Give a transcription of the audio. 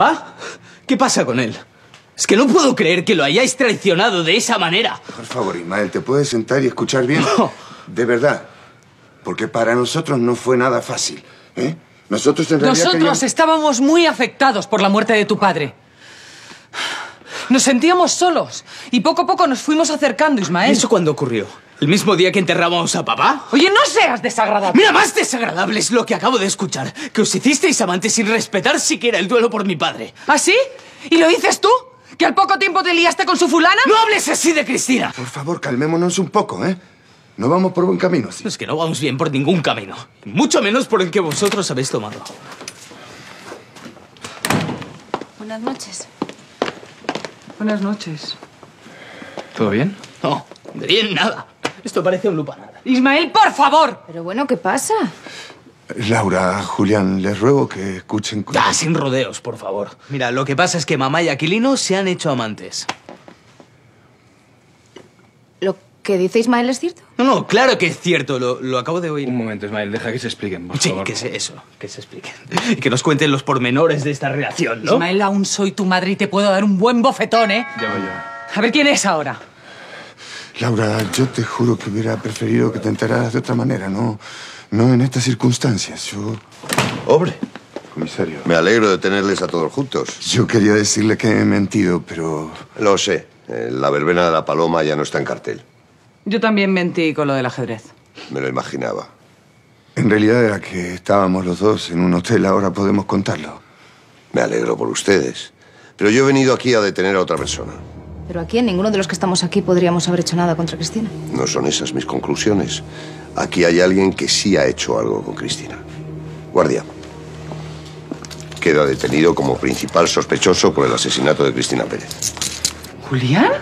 ¿Ah? ¿Qué pasa con él? Es que no puedo creer que lo hayáis traicionado de esa manera. Por favor, Ismael, ¿te puedes sentar y escuchar bien? De verdad. Porque para nosotros no fue nada fácil. ¿eh? Nosotros en realidad Nosotros queríamos- estábamos muy afectados por la muerte de tu padre. Nos sentíamos solos y poco a poco nos fuimos acercando, ¿Y Ismael. eso cuándo ocurrió? ¿El mismo día que enterrábamos a papá? Oye, no seas desagradable. Mira, más desagradable es lo que acabo de escuchar. Que os hicisteis amantes sin respetar siquiera el duelo por mi padre. ¿Ah, sí? ¿Y lo dices tú? ¿Que al poco tiempo te liaste con su fulana? ¡No hables así de Cristina! Por favor, calmémonos un poco, ¿eh? No vamos por buen camino, sí. Es que no vamos bien por ningún camino. Mucho menos por el que vosotros habéis tomado. Buenas noches. Buenas noches. ¿Todo bien? No, de bien nada. Esto parece un lupanada. Ismael, por favor. Pero bueno, ¿qué pasa? Laura, Julián, les ruego que escuchen... con- Ya, sin rodeos, por favor. Mira, lo que pasa es que mamá y Aquilino se han hecho amantes. ¿Lo que dice Ismael es cierto? No, no, claro que es cierto, lo, lo acabo de oír. Un momento, Ismael, deja que se expliquen, por Sí, favor. que se, eso, que se expliquen. Y que nos cuenten los pormenores de esta relación, ¿no? Ismael, aún soy tu madre y te puedo dar un buen bofetón, ¿eh? Ya voy yo. A ver quién es ahora. Laura, yo te juro que hubiera preferido que te enteraras de otra manera, no, no en estas circunstancias. Yo... Hombre, Comisario. me alegro de tenerles a todos juntos. Yo quería decirle que he mentido, pero... Lo sé, eh, la verbena de la paloma ya no está en cartel. Yo también mentí con lo del ajedrez. Me lo imaginaba. En realidad era que estábamos los dos en un hotel, ahora podemos contarlo. Me alegro por ustedes. Pero yo he venido aquí a detener a otra persona. Pero aquí, en ninguno de los que estamos aquí podríamos haber hecho nada contra Cristina. No son esas mis conclusiones. Aquí hay alguien que sí ha hecho algo con Cristina. Guardia. Queda detenido como principal sospechoso por el asesinato de Cristina Pérez. ¿Julián?